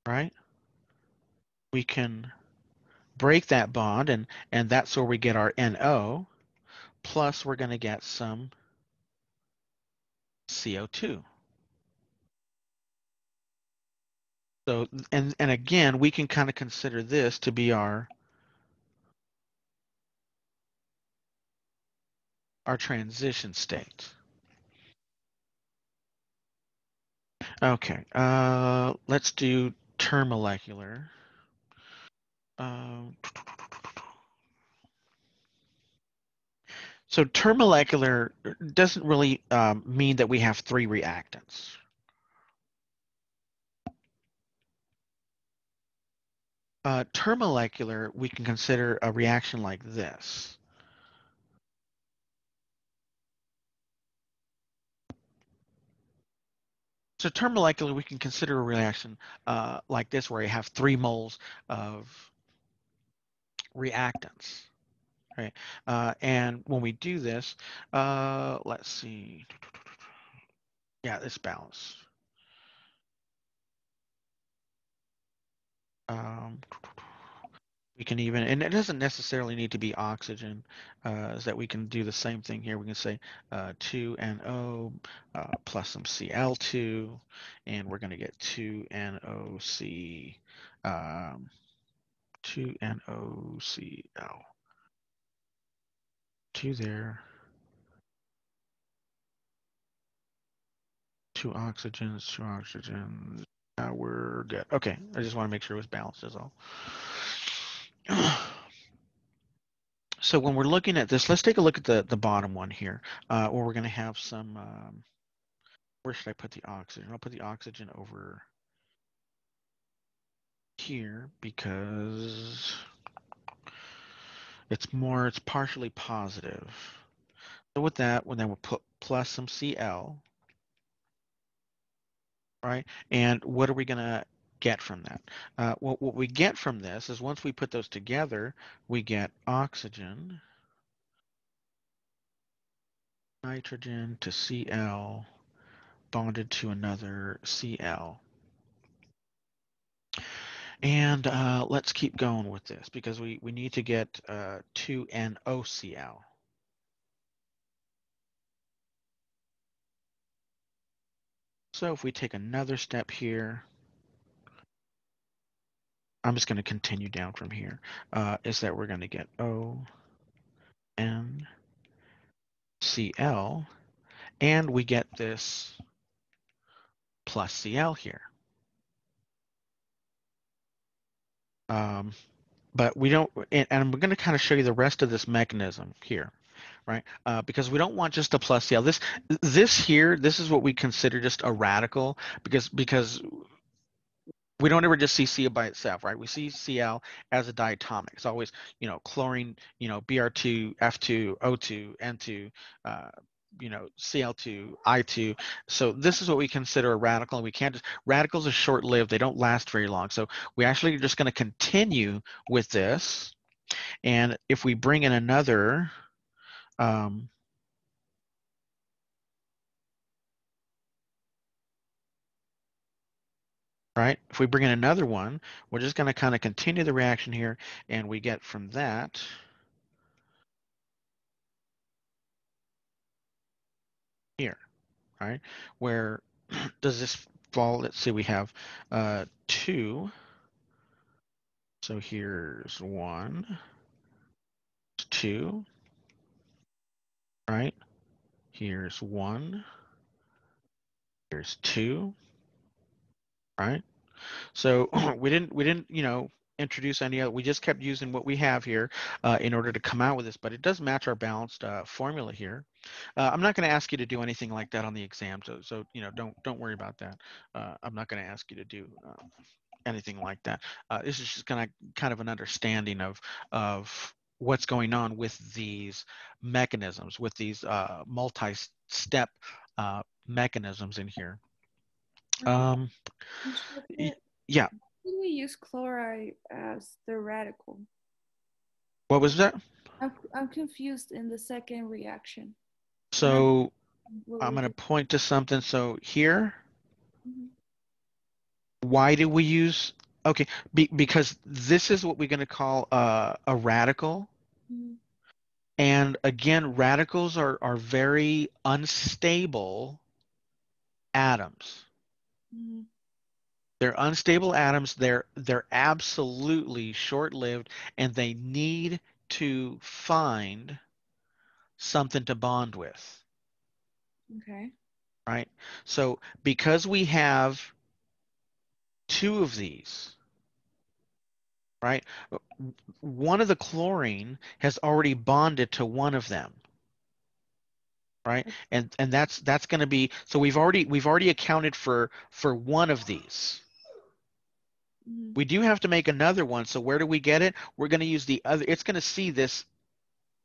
right? We can break that bond and, and that's where we get our NO, plus we're going to get some CO2. So, and, and again, we can kind of consider this to be our our transition state. Okay, uh, let's do termolecular. Um, so termolecular doesn't really um, mean that we have three reactants. Uh, termolecular, we can consider a reaction like this. So termolecular, we can consider a reaction uh, like this where you have three moles of reactants. Right. Uh, and when we do this, uh, let's see. Yeah, this balance. Um, we can even, and it doesn't necessarily need to be oxygen, uh, is that we can do the same thing here. We can say uh, 2NO uh, plus some Cl2, and we're going to get 2NOC, um, 2NOCl. Two there. Two oxygens, two oxygens. Now we're good. Okay, I just want to make sure it was balanced is all. <sighs> so when we're looking at this, let's take a look at the, the bottom one here, uh, where we're going to have some, um, where should I put the oxygen? I'll put the oxygen over here because it's more, it's partially positive. So with that, well, then we'll put plus some Cl, right? And what are we going to get from that? Uh, what, what we get from this is once we put those together, we get oxygen, nitrogen to Cl bonded to another Cl. And uh, let's keep going with this because we, we need to get uh, 2NOCl. So if we take another step here, I'm just going to continue down from here. Uh, is that we're going to get O, N, Cl, and we get this plus Cl here. Um, but we don't, and, and I'm going to kind of show you the rest of this mechanism here, right? Uh, because we don't want just a plus Cl. This, this here, this is what we consider just a radical because because we don't ever just see Cl by itself, right? We see Cl as a diatomic. It's always, you know, chlorine, you know, Br2, F2, O2, N2, uh, you know, Cl2, I2. So this is what we consider a radical. And we can't just, radicals are short-lived. They don't last very long. So we actually are just going to continue with this. And if we bring in another, um, right? If we bring in another one, we're just going to kind of continue the reaction here, and we get from that here, right? Where <clears throat> does this fall? Let's see, we have uh, two. So here's one, two, right? Here's one, here's two, right? So <clears throat> we didn't, we didn't, you know, introduce any other, we just kept using what we have here uh, in order to come out with this, but it does match our balanced uh, formula here. Uh, I'm not going to ask you to do anything like that on the exam, so, so you know, don't don't worry about that. Uh, I'm not going to ask you to do um, anything like that. Uh, this is just kind of kind of an understanding of of what's going on with these mechanisms, with these uh, multi-step mechanisms in here. Um, yeah. We use chloride as the radical? What was that? I'm, I'm confused in the second reaction. So I'm going to point to something. So here, mm-hmm. why do we use, okay, be, because this is what we're going to call uh, a radical. Mm-hmm. And again, radicals are, are very unstable atoms. Mm-hmm. They're unstable atoms. They're they're absolutely short-lived, and they need to find something to bond with. Okay. Right. So because we have two of these, right? One of the chlorine has already bonded to one of them right? Mm-hmm. And and that's that's going to be so we've already we've already accounted for for one of these. Mm-hmm. we do have to make another one so where do we get it? We're going to use the other it's going to see this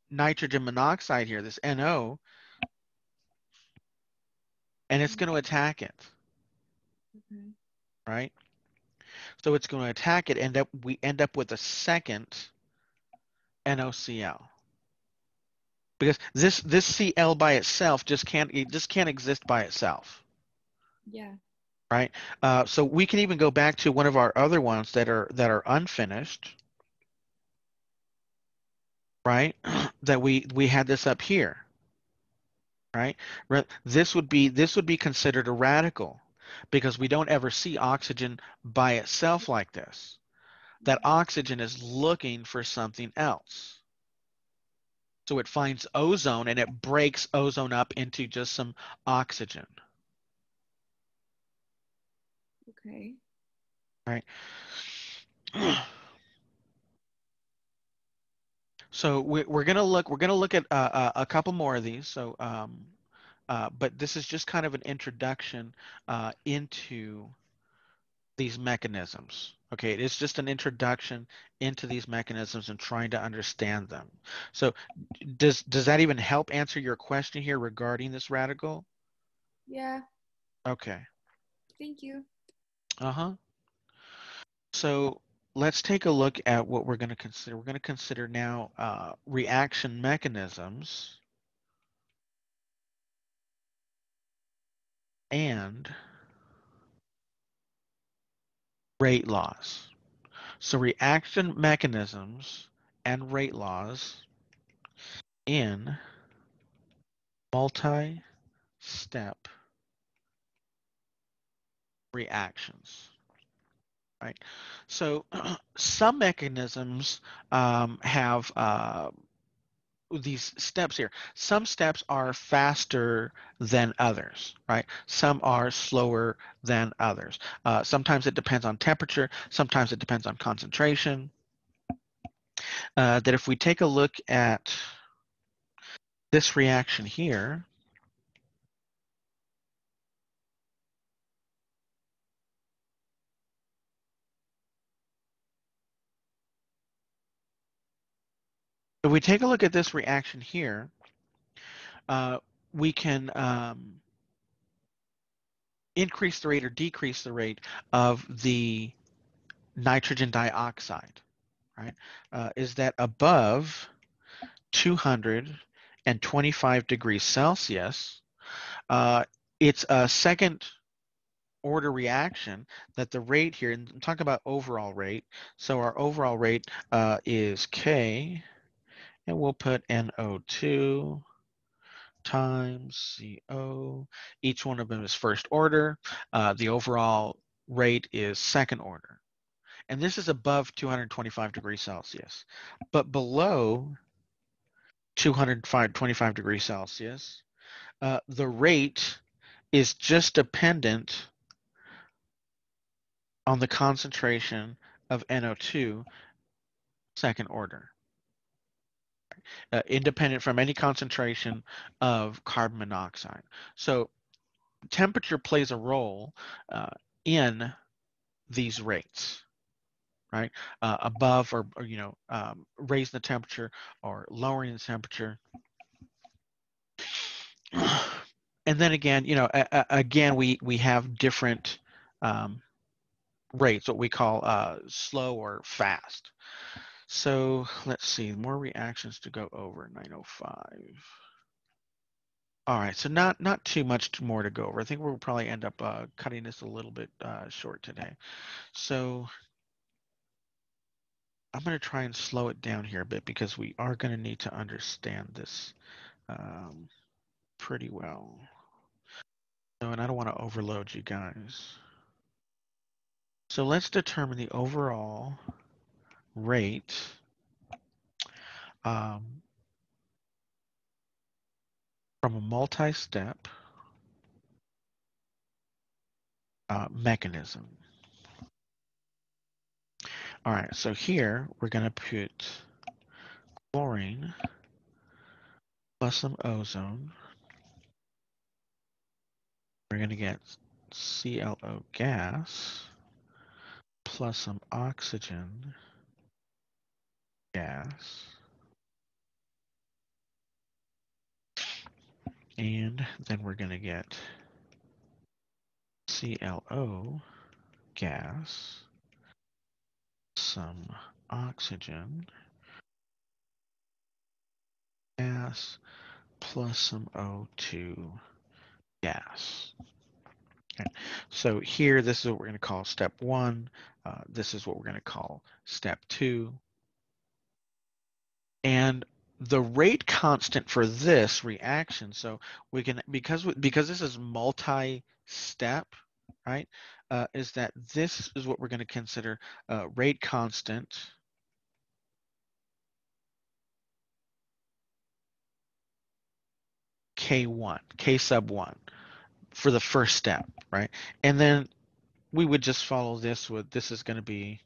nitrogen monoxide here this no and it's going to mm-hmm. attack it. Okay. right? So it's going to attack it and up we end up with a second NOCl because this this Cl by itself just can't it just can't exist by itself. Yeah. Right. Uh, so we can even go back to one of our other ones that are that are unfinished. Right. <clears throat> that we we had this up here. Right. This would be this would be considered a radical because we don't ever see oxygen by itself like this. That oxygen is looking for something else. So it finds ozone and it breaks ozone up into just some oxygen. Okay. All right. <sighs> So we, we're going to look. We're going to look at uh, uh, a couple more of these. So, um, uh, but this is just kind of an introduction uh, into these mechanisms. Okay, it's just an introduction into these mechanisms and trying to understand them. So does does that even help answer your question here regarding this radical? Yeah. Okay. Thank you. Uh-huh. So let's take a look at what we're going to consider. We're going to consider now uh, reaction mechanisms and rate laws. So reaction mechanisms and rate laws in multi-step reactions. Right. So <clears throat> some mechanisms um, have uh, these steps here. Some steps are faster than others, right? Some are slower than others. Uh, sometimes it depends on temperature. Sometimes it depends on concentration. Uh, that if we take a look at this reaction here, If we take a look at this reaction here, uh, we can um, increase the rate or decrease the rate of the nitrogen dioxide, right? Uh, is that above 225 degrees Celsius, uh, it's a second order reaction that the rate here, and I'm talking about overall rate, so our overall rate uh, is K and we'll put NO2 times CO. Each one of them is first order. Uh, the overall rate is second order. And this is above 225 degrees Celsius. But below 225 degrees Celsius. Uh, the rate is just dependent on the concentration of NO2 second order. Uh, independent from any concentration of carbon monoxide. So temperature plays a role uh, in these rates right? Uh, above or, or, you know, um, raising the temperature or lowering the temperature. <sighs> And then again, you know, a, a, again, we, we have different um, rates, what we call uh, slow or fast. So let's see, more reactions to go over 905. All right, so not not too much more to go over. I think we'll probably end up uh, cutting this a little bit uh, short today. So I'm going to try and slow it down here a bit because we are going to need to understand this um, pretty well. So, and I don't want to overload you guys. So let's determine the overall rate um, from a multi-step uh, mechanism. All right, so here we're going to put chlorine plus some ozone. We're going to get ClO gas plus some oxygen gas. And then we're going to get ClO gas some oxygen gas plus some O2 gas. Okay. So here, this is what we're going to call step one. Uh, this is what we're going to call step two. And the rate constant for this reaction, so we can, because, because this is multi-step, right? uh, is that this is what we're going to consider uh, rate constant K1, K sub 1 for the first step, right? And then we would just follow this with this is going to be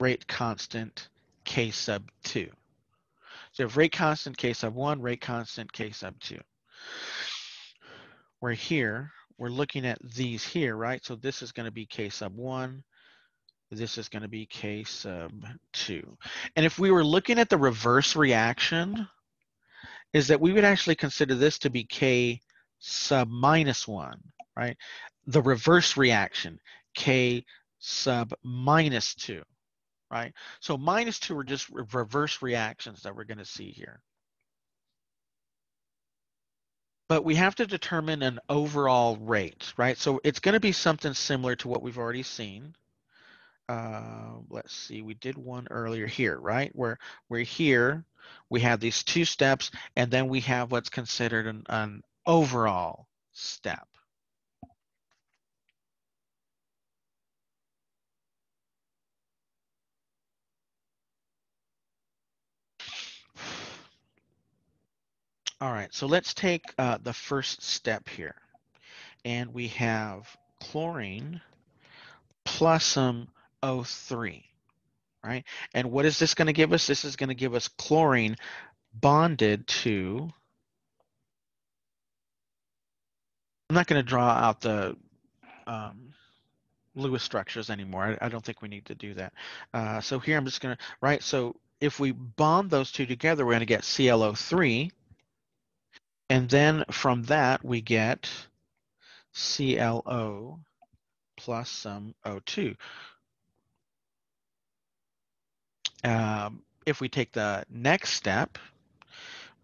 rate constant K sub 2. So if rate constant K sub 1, rate constant K sub 2. We're here, we're looking at these here, right? So this is going to be K sub 1. This is going to be K sub 2. And if we were looking at the reverse reaction, is that we would actually consider this to be K sub minus 1, right? The reverse reaction, K sub minus 2, right? So minus 2 are just reverse reactions that we're going to see here but we have to determine an overall rate, right? So it's going to be something similar to what we've already seen. Uh, let's see, we did one earlier here, right? Where we're here, we have these two steps, and then we have what's considered an, an overall step. All right, so let's take uh, the first step here. And we have chlorine plus some O3, right? And what is this going to give us? This is going to give us chlorine bonded to, I'm not going to draw out the um, Lewis structures anymore. I, I, don't think we need to do that. Uh, so here I'm just going to, right? So if we bond those two together, we're going to get ClO3 and then from that, we get ClO plus some O2. Um, if we take the next step,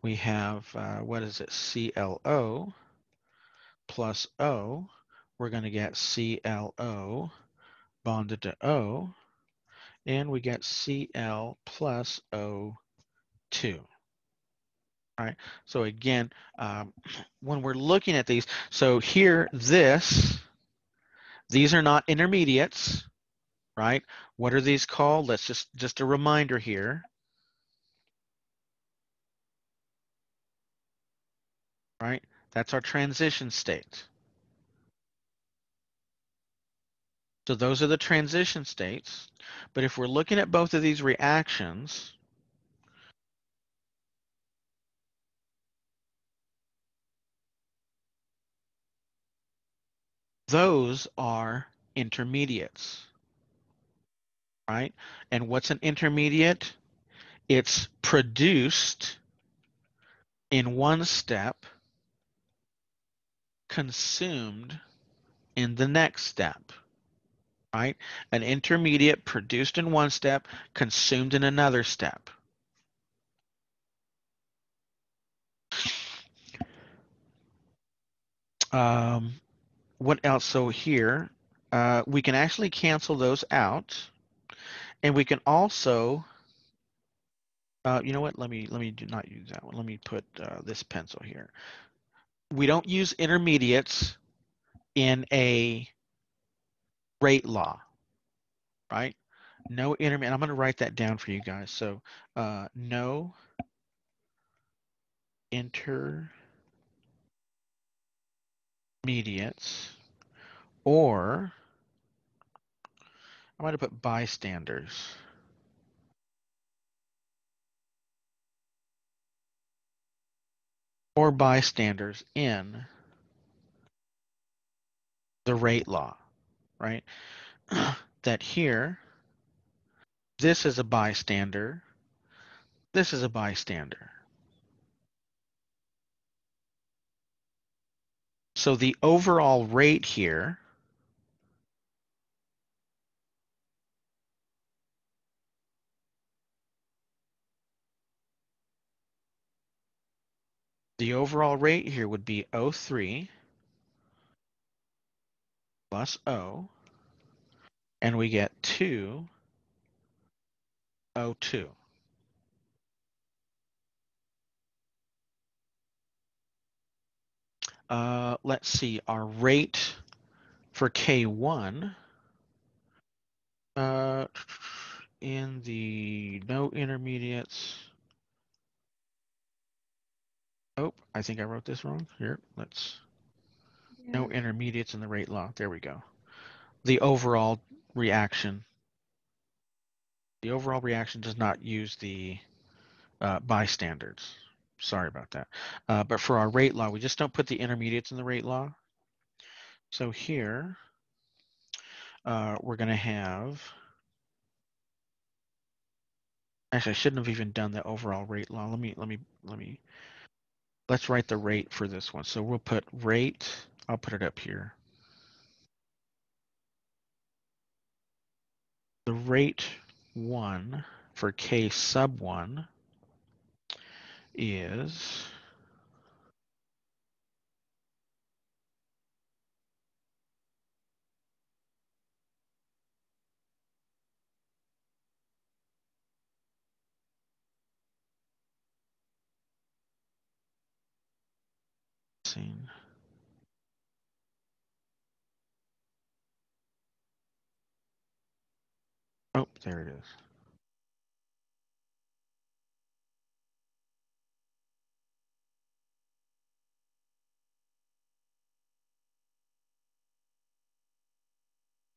we have, uh, what is it, ClO plus O. We're going to get ClO bonded to O, and we get Cl plus O2 right? So again, um, <clears throat> when we're looking at these, so here, this, these are not intermediates, right? What are these called? Let's just, just a reminder here. Right, that's our transition state. So those are the transition states. But if we're looking at both of these reactions, those are intermediates, right? And what's an intermediate? It's produced in one step, consumed in the next step, right? An intermediate produced in one step, consumed in another step. Um, what else? So here, uh, we can actually cancel those out. And we can also, uh, you know what? Let me let me do not use that one. Let me put uh, this pencil here. We don't use intermediates in a rate law, right? No intermediate. I'm going to write that down for you guys. So uh, no intermediates or I'm going to put bystanders. Or bystanders in the rate law, right? <clears throat> that here, this is a bystander, this is a bystander. So the overall rate here the overall rate here would be O3 plus O, and we get 2 Uh, let's see, our rate for K1 uh, in the no intermediates. Oh, I think I wrote this wrong. Here, let's Yeah. no intermediates in the rate law. There we go. The overall reaction. The overall reaction does not use the uh, bystanders. Sorry about that. Uh, but for our rate law, we just don't put the intermediates in the rate law. So here, uh, we're going to have, actually, I shouldn't have even done the overall rate law. Let me, let me, let me, let's write the rate for this one. So we'll put rate, I'll put it up here. The rate one for K sub one is seen. Oh, there it is.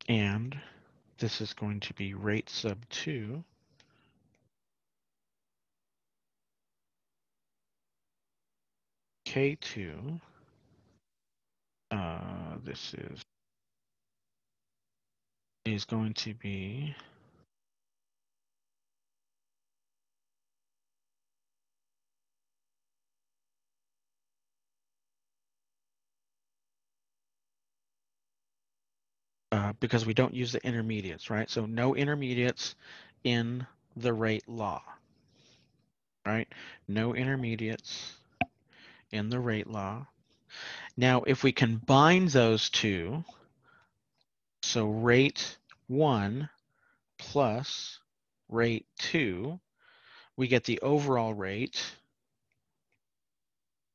And this is going to be rate sub two. K2. Uh, this is is going to be uh, because we don't use the intermediates, right? So no intermediates in the rate law, right? No intermediates in the rate law. Now, if we combine those two, so rate one plus rate two, we get the overall rate.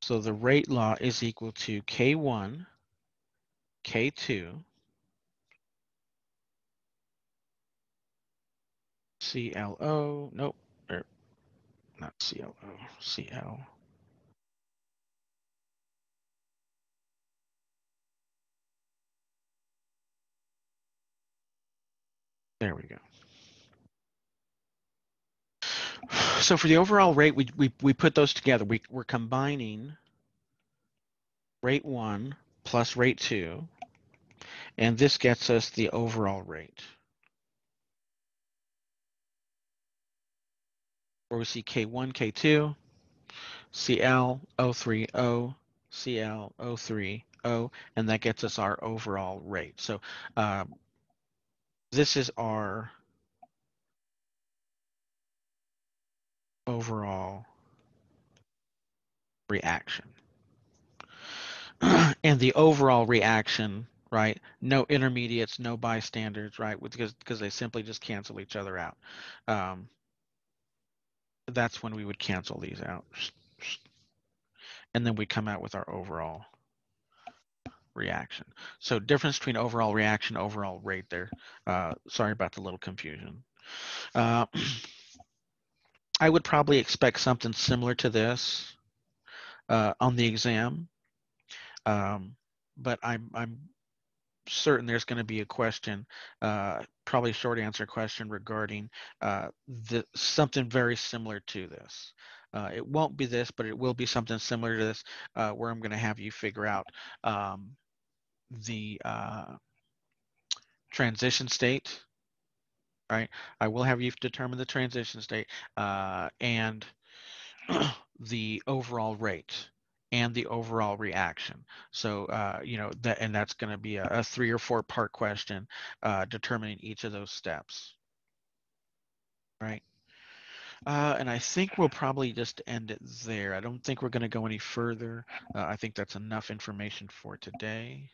So the rate law is equal to K1, K2, CLO. Nope, er, not CLO, CL. There we go. So for the overall rate, we, we, we put those together. We, we're combining rate 1 plus rate 2, and this gets us the overall rate. Where we see K1, K2, CL, O3, O, CL, O3, O, and that gets us our overall rate. So um, this is our overall reaction. <clears throat> and the overall reaction, right? No intermediates, no bystanders, right? Because because they simply just cancel each other out. Um, that's when we would cancel these out. And then we come out with our overall reaction. So difference between overall reaction, overall rate there. Uh, sorry about the little confusion. Uh, <clears throat> I would probably expect something similar to this uh, on the exam, um, but I'm I'm certain there's going to be a question, uh, probably a short answer question regarding uh, the, something very similar to this. Uh, it won't be this, but it will be something similar to this, uh, where I'm going to have you figure out um, the uh, transition state right? I will have you determine the transition state uh, and <clears throat> the overall rate and the overall reaction. So, uh, you know, that and that's going to be a, a, three or four part question uh, determining each of those steps, right? Uh, and I think we'll probably just end it there. I don't think we're going to go any further. Uh, I think that's enough information for today.